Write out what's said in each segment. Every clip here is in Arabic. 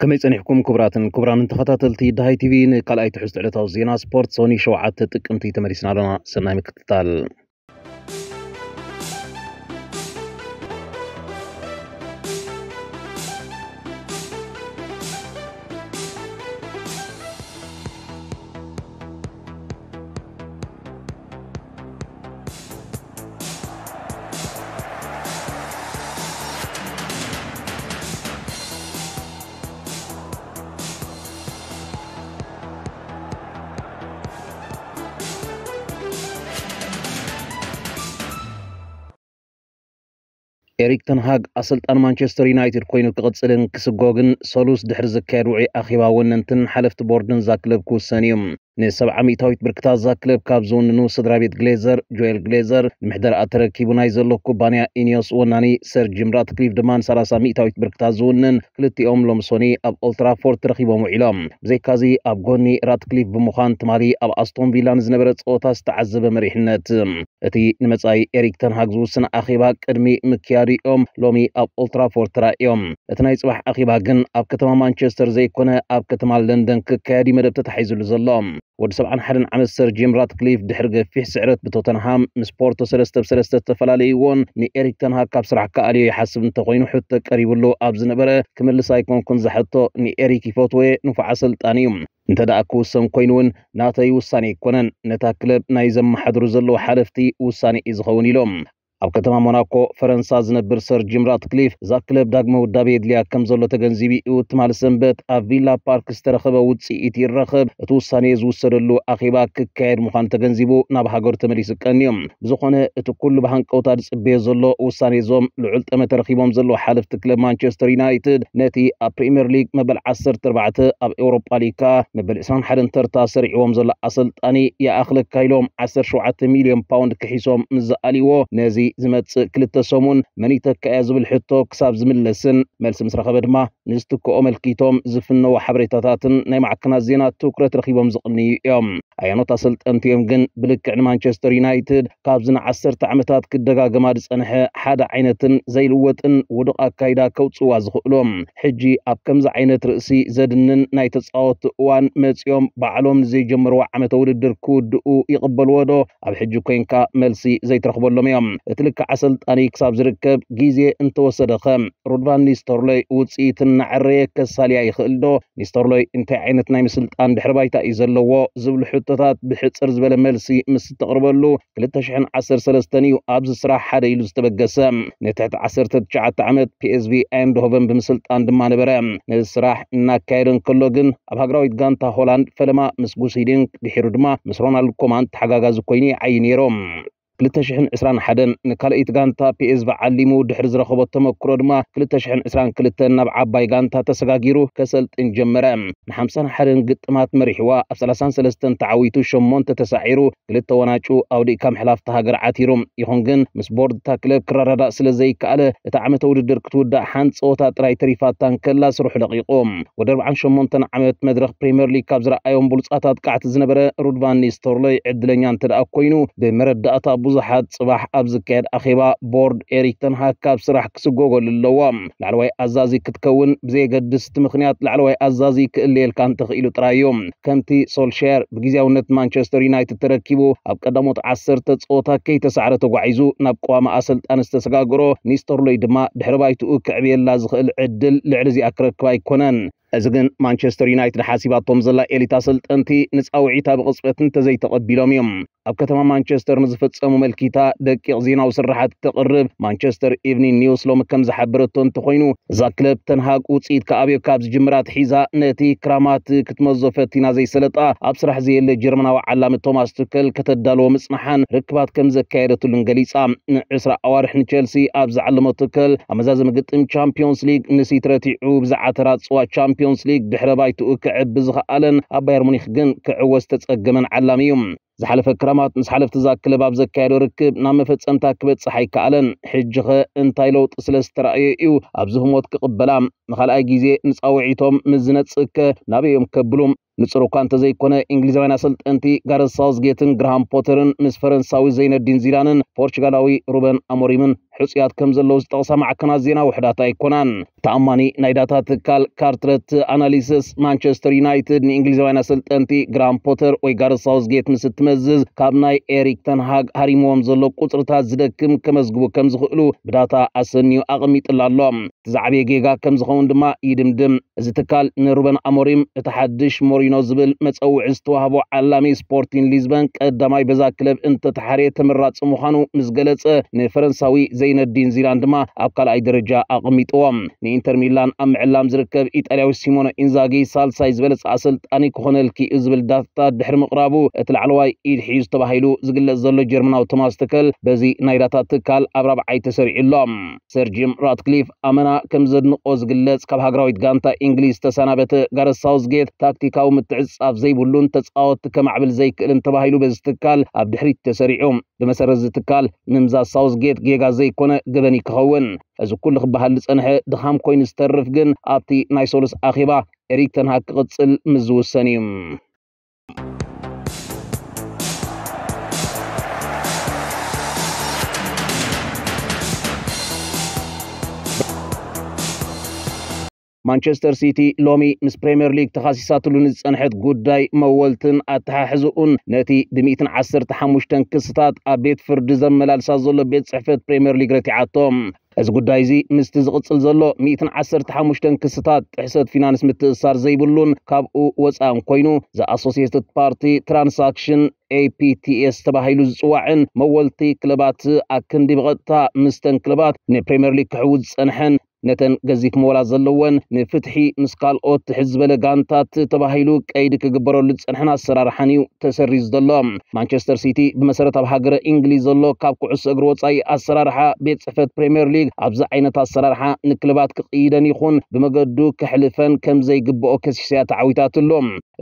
كمي صنيحكم كبرات كبران انتخاتلتي التي تي في نقال اي تحس على تاو زينا سبورت سوني شوعات انتي تمارسنا لنا سنايم كتال ኤሪክ ተንሃግ ኣሰልጣን ማንቸስተር ዩናይትድ ኮይኑ ክቕፅልን ክስጎግን ሰሉስ ድሕሪ ዝካየድ ውዒ ኣኼባ ወነንትን ሓለፍቲ ቦርድን ዛ ክለብ ክውሰን እዩ ንሰብዓ ሚእታዊት ብርክታት እዛ ክለብ ካብ ዝውንኑ ስድራ ቤት ግሌዘር ጆኤል ግሌዘር ንምሕደርኣ ተረኪቡ ናይ ዘሎ ኩባንያ ኢኒዮስ ወናኒ ሰር ጅምራት ክሊፍ ድማ ን30 ሚእታዊት ብርክታት ዝውንን ክልቲኦም ሎም ሶኒ ኣብ ኦልትራፎርድ ተረኺቦም ውዒሎም ብዘይካዚ ኣብ ጎኒ ራትክሊፍ ብምዃን ትማሊ ኣብ ኣስቶን ቪላን ዝነበረ ፀወታ ዝተዓዘበ መሪሕነት እቲ ንመጻኢ ኤሪክ ተንሃግ ዝውስን ኣኼባ ቅድሚ ምክያድኦም ሎሚ ኣብ ኦልትራፎርድ ተራእዮም እቲ ናይ ፅባሕ ኣኼባ ግን ኣብ ከተማ ማንቸስተር ዘይኮነ ኣብ ከተማ ለንደን ክካየድ መደብ ተታሒዙሉ ዘሎ ود سبعة حدن عمسر جيم راتكليف دحرق في سعرت بتوتنهام مسبورتو سلستة بسلستة تفلالي ون ني إريك تنها كاب سرع كاليو يحسب انتقوين حتى قريب اللو أبز نبرة كمل لسايكون كون زحطو ني إريك فوتوي نفع عسل تانيوم انت دا أكو سم كوينون ناتي وصاني كونن نتا كلب نايزم محضر زلو حرفتي وصاني إزغوني لوم أو كتما موناكو فرنسا زنبر سر جمرات كليف زا كليب داقما ودابي إدليا كمزولو تغنزيبي إيو تمال سنبت أف فيلا بارك استرخب ودسي إيتي الرخب إتو ساني زو سرلو أخيبا ككاير مخان تغنزيبو نابحا غور تمالي سكانيوم بزوخونة إتو كل بحان قوتا دس بيزولو وساني زوم لعول تمام ترخيبوم زلو حالف تكليب مانشستر يونايتد نتي أب بريمير ليك مبل عصر تربعته أب أوروبا ليكا مبل إسان حدن ترتا سرعوم زلو أصل تاني يا ዝመጽእ ክልተ ሰሙን መን ይተካእያ ዝብል ሕቶ ክሳብ ዝምለስን መልሲ ምስ ረኸበ ድማ ንዝትክኦ መልኪቶም ዝፍነዎ ሓበሬታታትን ናይ ማዕከናት ዜና ትኩረት ረኺቦም ዝቕንዩ እዮም ኣያኖት ኣሰልጠንቲ እዮም ግን ብልክዕ ንማንቸስተር ዩናይትድ ካብዚ ንዓሰርተ ዓመታት ክደጋገማ ዝጸንሐ ሓደ ዓይነትን ዘይልወጥን ውድቕ ኣካይዳ ከውፅዋ ዝኽእሎም ሕጂ ኣብ ከምዚ ዓይነት ርእሲ ዘድንን ናይ ተፃወቲ እዋን መፂኦም ባዕሎም ንዘይጀመርዎ ዓመተ ውድድር ክውድኡ ይቕበልዎ ዶ ኣብ ሕጂ ኮንካ መልሲ ዘይትረኽበሎም እዮም እትልክዕ 1 ዝርከብ ግዜ እንተወሰደኸ ሩድቫን ኒስተርሎይ ውፅኢት እናዓረየ ከሳልያ ይኽእል ዶ ኒስተርሎይ እንታይ ዓይነት ናይ ምስልጣን ድሕር ባይታ እዩ ዘለዎ ዝብሉ ሕቶታት ብሕፅር ዝበለ መልሲ ምስ እተቕርበሉ 2013 እዩ ኣብዚ ስራሕ ሓደ ኢሉ ዝተበገሰ ንትሕቲ 19 ዓመት ፒኤስቪ ኣይንድሆቨን ብምስልጣን ድማ ነበረ ነዚ ስራሕ እናካየደን ከሎ ግን ኣብ ሃገራዊት ጋንታ ሆላንድ ፈለማ ምስ ጉስሂድን ድሒሩ ድማ ምስ ሮናልድ ኮማን ተሓጋጋዚ ኮይኑ ይዓይ ነይሮም 220 ሓደን ንካልእት ጋንታ ፒኤስ በዓሊሙ ድሕሪ ዝረኸቦ ተመክሮ ድማ 222 ናብ ዓባይ ጋንታ ተሰጋጊሩ ከሰልጥን ጀመረ ን51 ግጥማት መሪሕዋ ኣብ 33 ተዓዊቱ 8 ተሳዒሩ ክልተ ወናጩ ኣውዲእካ ምሕላፍቲ ሃገር ዓቲሩ ይኹን ግን ምስ ቦርድታ ክለብ ክረዳዳእ ስለ ዘይከኣለ እቲ ዓመተ ውድድር ክትውዳእ ሓንቲ ፀወታ ጥራይ ተሪፋታን ከላ ስሩሕ ለቂቑ ወደ 48 ዓመት መድረክ ፕሪምየር ሊግ ካብ ዝረኣዮም ብሉፃታት ቃዕቲ ዝነበረ ሩድቫን ኒስተርሎይ ዕድለኛ እንተደኣ ኮይኑ ብመረዳእታ ብዙሓት ፅባሕ ኣብ ዝካየድ ኣኼባ ቦርድ ኤሪክ ተንሃ ካብ ስራሕ ክስጎገሉ ኣለዎ ላዕለዋይ ኣዛዚ ክትከውን ብዘየገድስቲ ምክንያት ላዕለዋይ ኣዛዚ ክእልየልካ እንተኽኢሉ ጥራይ እዩ ከምቲ ሶልሸር ብግዜያውነት ማንቸስተር ዩናይትድ ተረኪቡ ኣብ ቀዳሞት ዓሰርተ ፀወታ ከይተሳዕረ ተጓዒዙ ናብ ቀዋሚ ኣሰልጣን ዝተሰጋግሮ ኒስተርሎይ ድማ ድሕሪ ባይትኡ ክዕብየላ ዝኽእል ዕድል ልዕሊ እዚኣ ክረክብ ኣይኮነን እዚ ግን ማንቸስተር ዩናይትድ ሓሲባቶም ዘላ ኤሊት ኣሰልጠንቲ ንፃውዒታ ብቕፅበትን ተዘይተቐቢሎም እዮም ኣብ ከተማ ማንቸስተር ንዝፍፀሙ መልኪታ ደቂቕ ዜናዊ ስራሓት ተቕርብ ማንቸስተር ኢቭኒን ኒውስ ሎሚ ከም ዝሓበረቶ እንተኮይኑ እዛ ክለብ ተንሃቅ ውፅኢት ከኣብዮ ካብ ዝጅምራት ሒዛ ነቲ ክራማት ክትመዞ ፈቲና ዘይሰለጣ ኣብ ስራሕ ዘየለ ጀርመናዊ ዓላሚ ቶማስ ቱከል ከተዳልዎ ምፅናሓን ርክባት ከም ዘካየደትሉን ገሊፃ ን20 ኣዋርሕ ንቸልሲ ኣብ ዝዓለመ ቱከል ኣመዛዘሚ ግጥም ቻምፒዮንስ ሊግ ንሲትረቲዑ ብዝዓተራ ፅዋ ቻምፒዮንስ ሊግ ድሕረ ባይትኡ ክዕቢ ዝኽኣለን ኣብ ባየር ሙኒክ ግን ክዕወ ዝተፀገመን ዓላሚ እዩ زحلف كرامات مسحلف تزاك كلب أبز كارو ركب نام فتص أنت كبت صحيح كألن حجها أنت لو تسلس ترأي إيو ንኻልኣይ ግዜ ንፃውዒቶም ምስ ዝነፅእ ናብ እዮም ከብሎም ንፅር እኳ እንተዘይኮነ እንግሊዛውያን ኣሰልጠንቲ ጋረዝ ሳውዝጌትን ግርሃም ፖተርን ምስ ፈረንሳዊ ዘይነዲን ዚዳንን ፖርቹጋላዊ ሩበን ኣሞሪምን ሕፅያት ከም ዘለዉ ዝጠቕሳ ማዕከናት ዜና ውሕዳት ኣይኮናን ተኣማኒ ናይ ዳታ ትካል ካርትረት ኣናሊስስ ማንቸስተር ዩናይትድ ንእንግሊዛውያን ኣሰልጠንቲ ግራም ፖተር ወይ ጋረዝ ሳውዝጌት ምስ እትመዝዝ ካብ ናይ ኤሪክ ተንሃግ ሃሪሞዎም ዘሎ ቁፅርታት ዝደክም ከመዝግቡ ከም ዝኽእሉ ብዳታ ኣሰኒዩ ኣቕሚጥላ ኣሎ እቲ ዛዕበየ ጌጋ ከም ዝኾነ ከምኡውን ድማ ይድምድም እዚ ትካል ንሩበን ኣሞሪም እቲ ሓድሽ ሞሪኖ ዝብል መፀውዒ ዝተዋህቦ ዓላሚ ስፖርቲን ሊዝበን ቀዳማይ በዛ ክለብ እንተተሓርየ ተመራፂ ምዃኑ ምስ ገለጸ ንፈረንሳዊ ዘይነዲን ዚላን ድማ ኣብ ካልኣይ ደረጃ ኣቐሚጥዎም ንኢንተር ሚላን ኣብ ምዕላም ዝርከብ ኢጣልያዊ ሲሞኖ ኢንዛጊ ሳልሳይ ዝበለፀ ኣሰልጣኒ ክኾነ ልክኡ ዝብል ዳታ ድሕሪ ምቕራቡ እቲ ላዕለዋይ ኢድ ሒዙ ተባሂሉ ዝግለጽ ዘሎ ጀርመናዊ ቶማስ ትከል በዚ ናይ ዳታ ትካል ኣብ ራብዓይ ተሰሪዑሎም ሰርጂም ራትክሊፍ ኣመና ከም ዘድንቆ ዝግለጽ ዝግለጽ ካብ ሃገራዊት ጋንታ እንግሊዝ ተሰናበተ ጋረት ሳውስጌት ታክቲካዊ ምትዕጻፍ ዘይብሉን ተጻወቲ ከማዕብል ዘይክእልን ተባሂሉ በዚ ትካል ኣብ ድሕሪት ተሰሪዖም ብመሰረት ዝትካል ምምዛዝ ሳውስጌት ጌጋ ዘይኮነ ገበን ይክኸውን እዚ ኩሉ ክበሃል ዝፀንሐ ድኻም ኮይኑ ዝተርፍ ግን ኣብቲ ናይ ሶሉስ ኣኼባ ኤሪክ ተንሃግ ክቕፅል ምዝውሰን እዩ ማንቸስተር ሲቲ ሎሚ ምስ ፕሪምየር ሊግ ተኻሲሳትሉ ንዝፀንሐት ጉዳይ መወልትን ኣተሓሕዝኡን ነቲ ብ115 ክስታት ኣብ ቤት ፍርዲ ዘመላልሳ ዘሎ ቤት ፅሕፈት ፕሪምየር ሊግ ረቲዓቶም እዚ ጉዳይ እዚ ምስቲ ዝቕፅል ዘሎ 115 ክስታት ጥሕሰት ፊናንስ ምትእሳር ዘይብሉን ካብኡ ወፃን ኮይኑ ዘኣሶሲየትድ ፓርቲ ትራንሳክሽን ኤፒቲኤስ ተባሂሉ ዝፅዋዕን መወልቲ ክለባት ኣክንዲ ብቐጥታ ምስተን ክለባት ንፕሪምየር ሊግ ክሕውዝ ዝፀንሐን ነተን ገዚፍ ምበላት ዘለወን ንፍትሒ ምስ ካልኦት ትሕዝ ዝበለ ጋንታት ተባሂሉ ቀይዲ ክግበረሉ ዝፀንሐን ኣሰራርሓን እዩ ተሰሪዙ ዘሎ ማንቸስተር ሲቲ ብመሰረት ኣብ ሃገረ እንግሊዝ ዘሎ ካብ ኩዕሶ እግሪ ወፃኢ ኣሰራርሓ ቤት ፅሕፈት ፕሪምየር ሊግ ኣብዚ ዓይነት ኣሰራርሓ ንክልባት ክቅይደን ይኹን ብመገዱ ክሕልፈን ከም ዘይግብኦ ከሲስያ ተዓዊታት ኣሎ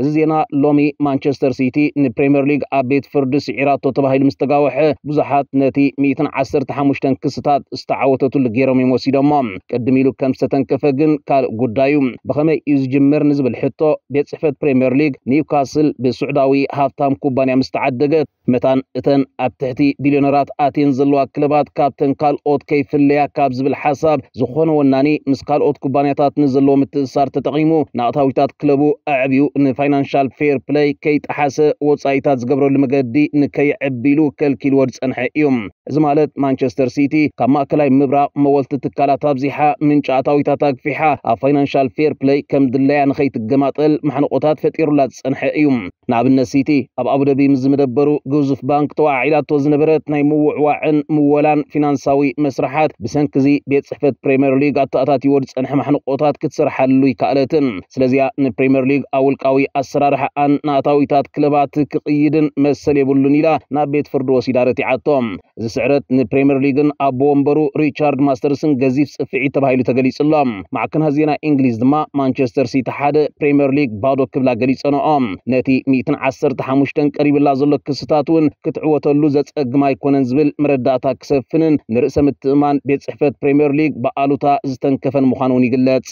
እዚ ዜና ሎሚ ማንቸስተር ሲቲ ንፕሪምየር ሊግ ኣብ ቤት ፍርዲ ስዒራቶ ተባሂሉ ምስ ተጋወሐ ብዙሓት ነቲ 115 ክስታት ዝተዓወተትሉ ገይሮም እዮም ወሲዶሞ ቅድሚ ቅድሚ ኢሉ ከም ዝተተንከፈ ግን ካልእ ጉዳዩ ብኸመይ እዩ ዝጅምር ንዝብል ሕቶ ቤት ፅሕፈት ፕሪምየር ሊግ ኒውካስል ብስዑዳዊ ሃፍታም ኩባንያ ምስ ተዓደገ متان اتن ابتحتي بليونرات اتين زلوا كلبات كابتن قال اوت كيف اللي كابز بالحساب زخون وناني مس اوت كوبانياتات نزلوا متصار تتقيمو ناطاويتات كلبو اعبيو ان فاينانشال فير بلاي كيت حاس وصايتات زقبرو المقدي نكي عبيلو كل كيلو ورز انحيوم زمالت مانشستر سيتي كما كلاي مبرا مولت تكالا تابزيحا من شاطاويتات اكفيحا فاينانشال فير بلاي كم دلايا نخيت قماطل محنقوتات فتيرو لاتس انحيوم ناب النسيتي أب أبو دبي مزمد برو جوزف بانك توا عيلات وزن برت ناي موع وعن مولان فنانساوي مسرحات بسنكزي بيت صحفة بريمير ليغ أتاتي وردس أنحم حنقوطات كتسر حلو يكالتن سلزيا ان بريمير ليغ أول قوي أسرار حقان ناتاوي تات كلبات كقيد مسل يبولون إلى ناب بيت فردو سيدارتي عطوم زي سعرت ان بريمير ليغن أبو أمبرو ريتشارد ماسترسن جزيف سفعي تبهيلو تغلي سلام معكن هزينا إنجليز دما مانشستر سيتحاد بريمير ليغ بادو كبلا غلي سنو نتي 110 ሓሙሽተን ቀሪብላ ዘሎ ክስታት እውን ክትዕወተሉ ዘፀግማ ኣይኮነን ዝብል መረዳእታ ክሰፍንን ንርእሰ ምትእማን ቤት ፅሕፈት ፕሪምየር ሊግ ብኣሉታ ዝተንከፈን ምዃኑ እውን ይግለጽ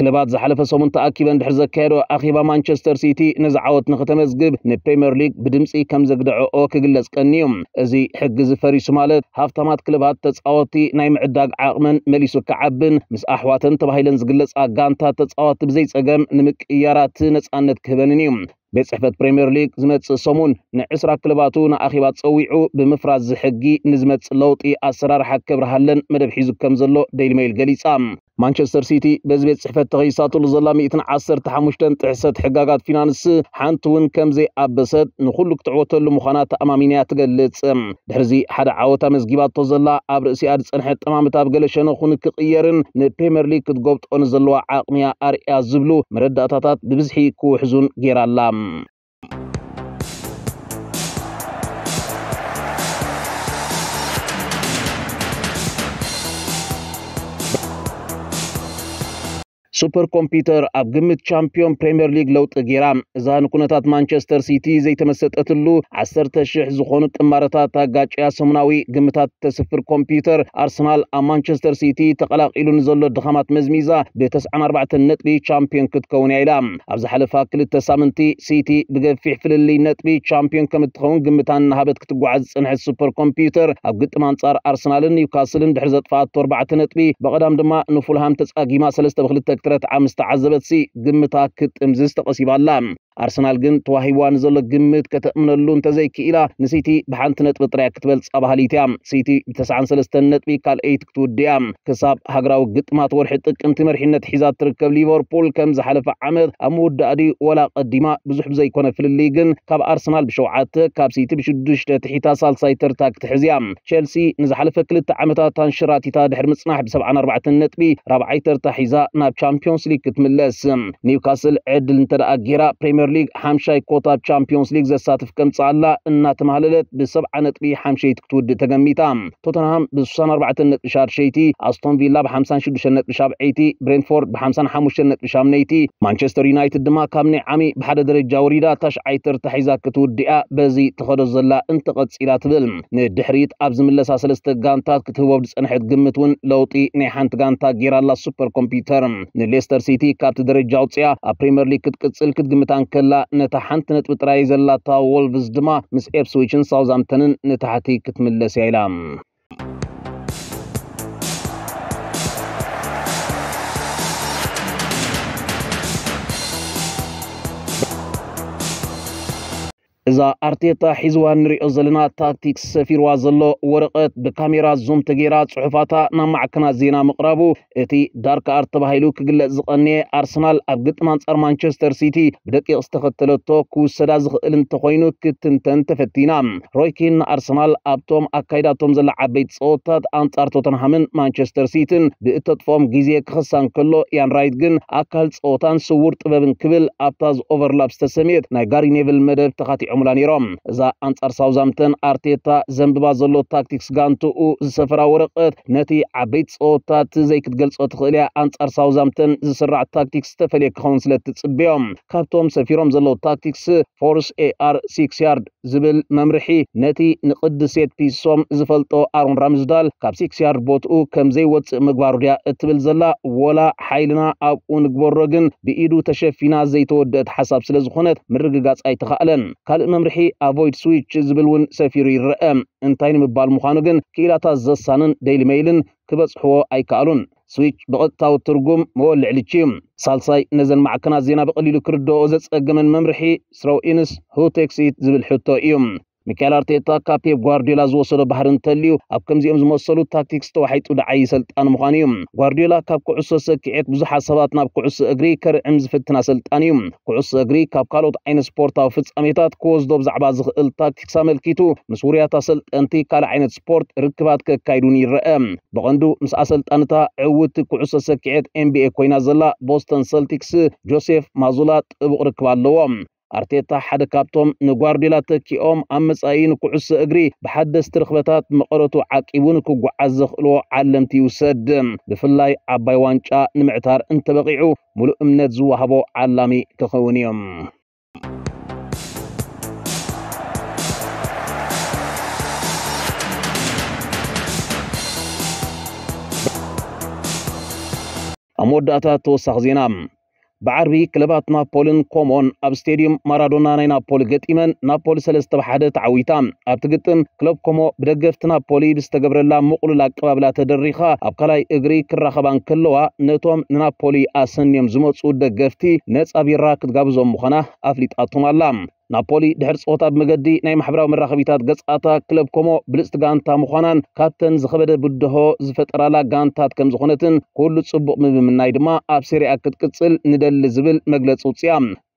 ክለባት ዝሓለፈ ሰሙን ተኣኪበን ድሕሪ ዘካየዶ ኣኼባ ማንቸስተር ሲቲ ነዚ ዓወት ንክተመዝግብ ንፕሪምየር ሊግ ብድምፂ ከም ዘግደዐኦ ክግለጽ ቀኒዩ እዚ ሕጊ ዝፈሪሱ ማለት ሃፍታማት ክለባት ተፃወቲ ናይ ምዕዳግ ዓቕመን መሊሱ ክዓብን ምስ ኣሕዋተን ተባሂለን ዝግለጻ ጋንታ ተፃወቲ ብዘይፀገም ንምቅያራት ነፃነት ክህበንን እዩ بس حفظ بريمير ليك زمت سومون نعسرا كلباتو ناخيبات صويعو بمفراز زحقي نزمت لوطي اسرار حكب رهلن مدب حيزو كمزلو ديل ميل قليسام مانشستر سيتي بزبيت صحفت تغيساتو لزلا اتن عصر تحمشتن تحسد حقاقات فينانس حانتون كمزي أبسد نخلو كتعوتو لمخانا تأمامينيا تغلت درزي حد عاوتا مزقبات تزلا عبر اسي عدس انحت امام تاب غلشانو خون كقيرن نبيمر لي كتقوبت اون زلوا عاقميا اريا زبلو مرد ببزحي كو حزون جيرالام ሱፐር ኮምፒውተር ኣብ ግምት ቻምፒዮን ፕሪምየር ሊግ ለውጢ ገይራ እዛ ንኩነታት ማንቸስተር ሲቲ ዘይተመሰጠትሉ 10000 ዝኾኑ ቅማረታት ኣጋጭያ ሰሙናዊ ግምታት ተስፍር ኮምፒውተር ኣርሰናል ኣብ ማንቸስተር ሲቲ ተቐላቂሉ ንዘሎ ድኻማት መዝሚዛ ብ94 ነጥቢ ቻምፒዮን ክትከውን እያ ኢላ ኣብ ዝሓለፋ ክልተ ሳምንቲ ሲቲ ብገፊሕ ፍልልይ ነጥቢ ቻምፒዮን ከም እትኸውን ግምታን እናሃበት ክትጓዓዝ ዝፅንሐት ሱፐር ኮምፒውተር ኣብ ግጥም አንጻር ኣርሰናልን ኒውካስልን ድሕሪ ዘጥፋኣቶ 4 ነጥቢ ብቐዳም ድማ ንፉልሃም ተጻጊማ 3 ብ2 سكرت عم استعذبت سي قمتا كت امزست ኣርሰናል ግን ተዋሂብዋን ዘሎ ግምት ከተእምነሉ እንተዘይክኢላ ንሲቲ ብሓንቲ ነጥቢ ጥራያ ክትበልፅ ኣባሃሊት እያ ሲቲ ብ93 ነጥቢ ካልአይቲ ክትውድያ ክሳብ ሃገራዊ ግጥማት ወርሒ ጥቅምቲ መርሒነት ሒዛ ትርከብ ሊቨርፑል ከም ዝሓለፈ ዓመት ኣብ መወዳእዲ ወላ ቀዲማ ብዙሕ ብዘይኮነ ፍልልይ ግን ካብ ኣርሰናል ብሸውዓተ ካብ ሲቲ ብሽዱሽተ ትሒታ ሳልሳይ ተርታ ክትሕዝ እያ ቸልሲ ንዝሓለፈ ክልተ ዓመታት ኣንሸራቲታ ድሕሪ ምፅናሕ ብ74 ነጥቢ ራብዓይ ተርታ ሒዛ ናብ ቻምፒዮንስ ሊግ ክትምለስ ኒውካስል ዕድል እንተደኣ ጌራ ፕሪምየር ፕሪምየር ሊግ ሓምሻይ ኮታ ቻምፒዮንስ ሊግ ዘሳትፍ ከም ጻላ እናተማሃለለት ብ70 ነጥቢ ሓምሸይቲ ክትውድእ ተገሚታ ቶተንሃም ብ64 ነጥቢ ሻድሸይቲ ኣስቶን ቪላ ብ56 ነጥቢ ሻብዐይቲ ብሬንትፎርድ ብ55 ነጥቢ ሻምነይቲ ማንቸስተር ዩናይትድ ድማ ካብ ናይ ዓሚ ብሓደ ደረጃ ወሪዳ ታሽዓይተር ተሒዛ ክትውድኣ በዚ ተኸዶ ዘላ እንተቐፂላ ትብል ንድሕሪት ኣብ ዝምለሳ ሰለስተ ጋንታት ክትህቦብ ዝፀንሐት ግምት እውን ለውጢ ናይ ሓንቲ ጋንታ ጌራላ ሱፐር ኮምፒተር ንሌስተር ሲቲ ካብቲ ደረጃ ኣውፅያ ኣብ ፕሪምየር ሊግ ክትቅፅል ክትግምታን ከላ ነታ ሓንቲ ነጥቢ ጥራይ ዘላታ ወልቭስ ድማ ምስ ኤፕስዊችን ሳውዝሃምፕተንን ንታሕቲ ክትምለስ እያ ኢላ እዛ ኣርቴታ ሒዝዋ ንሪኦ ዘለና ታክቲክስ ሰፊርዋ ዘሎ ወረቐት ብካሜራ ዞም ተገይራ ፅሑፋታ ናብ ማዕከና ዜና ምቕራቡ እቲ ዳርክ ኣርት ተባሂሉ ክግለጽ ዝቐንየ ኣርሰናል ኣብ ግጥም ኣንጻር ማንቸስተር ሲቲ ብደቂቕ ዝተኸተለቶ ክውሰዳ ዝኽእል እንተኮይኑ ክትንተን ተፈቲና ሮይኪን ንኣርሰናል ኣብቶም ኣካይዳቶም ዘላ ዓበይቲ ፀወታት ኣንጻር ቶተንሃምን ማንቸስተር ሲቲን ብእተጥፎም ግዜ ክኸሳን ከሎ ያን ራይት ግን ኣካል ፀወታን ስውር ጥበብን ክብል ኣብታ ኦቨርላፕ ዝተሰምየት ናይ ጋሪ ኔቭል መደብ ተኻቲዖ ዝጥዕሙላን ነይሮም እዛ ኣንጻር ሳውዛምተን ኣርቴታ ዘንብባ ዘሎ ታክቲክስ ጋንትኡ ዝሰፈራ ወረቐት ነቲ ዓበይቲ ፀወታት ዘይክትገልፆ ትኽእል እያ ኣንጻር ሳውዛምተን ዝስራዕ ታክቲክስ ዝተፈልየ ክኸውን ስለ ትፅበዮም ካብቶም ሰፊሮም ዘለዉ ታክቲክስ ፎርስ ኤኣር ሲክስ ያርድ ዝብል መምርሒ ነቲ ንቅድሴት ፒሶም ዝፈልጦ ኣሮን ራምዝዳል ካብ ሲክስ ያርድ ቦትኡ ከም ዘይወፅእ ምግባሩ ድያ እትብል ዘላ ወላ ሓይልና ኣብኡ ንግበሮ ግን ብኢዱ ተሸፊና ዘይተወደአት ሓሳብ ስለ ዝኾነት ምርግጋፅ ኣይተኻእለን ካልእ ممرحي افويد سويتش زبلون سفيري ان انتين مبال مخانوغن كيلا تاز سانن ديل ميلن كبس هو اي كالون سويتش بغد تاو ترقوم مول لعليشيم سالساي نزل معكنا زينا بقليلو كردو اوزت اقمن ممرحي سرو انس هو تكسيت زبل حطو ايوم ሚካኤል ኣርቴታ ካብ ፔፕ ጓርዲዮላ ዝወሰዶ ባህሪ እንተልዩ ኣብ ከምዚኦም ዝመሰሉ ታክቲክስ ተዋሒጡ ንዓይ ሰልጣን ምዃኑ እዩ ጓርዲዮላ ካብ ኩዕሶ ሰክዔት ብዙሓት ሰባት ናብ ኩዕሶ እግሪ ከርዕም ዝፍትና ሰልጣን እዩ ኩዕሶ እግሪ ካብ ካልኦት ዓይነት ስፖርታዊ ፍጻሜታት ክወስዶ ብዛዕባ ዝኽእል ታክቲክስ ኣመልኪቱ ምስ ውርያት ኣሰልጠንቲ ካልእ ዓይነት ስፖርት ርክባት ከካይዱን ይረአ ብቐንዱ ምስ ኣሰልጣንታ ዕውት ኩዕሶ ሰክዔት ኤንቢኤ ኮይና ዘላ ቦስተን ሰልቲክስ ጆሴፍ ማዙላ ጥቡቕ ርክብ ኣለዎም ኣርቴታ ሓደ ካብቶም ንጓርዲዮላ ተኪኦም ኣብ መጻኢ ንኩዕሶ እግሪ ብሓደስቲ ርክበታት መቐረቱ ዓቂቡን ክጓዓዝ ዘኽእልዎ ዓለምቲ ይውሰድ ብፍላይ ዓባይ ዋንጫ ንምዕታር እንተበቂዑ ሙሉእ እምነት ዝዋህቦ ዓላሚ ክኸውን እዮም ኣብ መወዳእታ ተወሳኺ ዜና ብዓርቢ 2ባት ናፖልን ኮሞን ኣብ ስተድዩም ማራዶና ናይ ናፖሊ ገጢመን ናፖሊ 3 ብሓደ ተዓዊታ ኣብቲ ግጥም ክለብ ኮሞ ብደገፍቲ ናፖሊ ብዝተገብረላ ምቑሉል ኣቀባብላ ተደሪኻ ኣብ ካልኣይ እግሪ ክራኸባን ከለዋ ነቶም ንናፖሊ ኣሰንዮም ዝመፁ ደገፍቲ ነፃ ቢራ ክትጋብዞም ምዃና ኣፍሊጣቶም ኣላ ናፖሊ ድሕሪ ፀወታ ብመገዲ ናይ ማሕበራዊ መራኸቢታት ገጻታ ክለብ ኮሞ ብልፅቲ ጋንታ ምዃናን ካብተን ዝኸበደ ብድሆ ዝፈጠራላ ጋንታት ከም ዝኾነትን ኩሉ ፅቡቕ ምምምናይ ድማ ኣብ ሴርያ ክትቅፅል ንደሊ ዝብል መግለፂ ውፅያ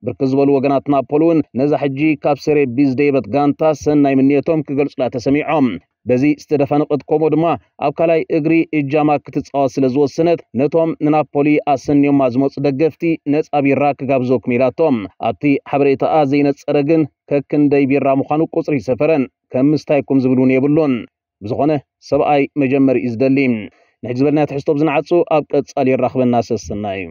ብርክት ዝበሉ ወገናት ናፖል እውን ነዛ ሕጂ ካብ ሰሬ ቢዝ ደይበት ጋንታ ሰናይ ምንየቶም ክገልጹላ ተሰሚዖም በዚ ዝተደፋንቐት ኮሞ ድማ ኣብ ካልኣይ እግሪ እጃማ ክትፃወት ስለ ዝወሰነት ነቶም ንናፖሊ ኣሰኒዮማ ዝመፁ ደገፍቲ ነፃ ቢራ ክጋብዞ ክሚላቶም ኣብቲ ሓበሬታኣ ዘይነፀረ ግን ከክንደይ ቢራ ምዃኑ ቁፅሪ ይሰፈረን ከም ምስታይኩም ዝብል እውን የብሉን ብዝኾነ ሰብኣይ መጀመሪ እዩ ዝደሊ ንሕ ዝበልና ትሕዝቶ ብዝነዓፁ ኣብ ቀፃሊ ይራኽበና ሰስና እዩ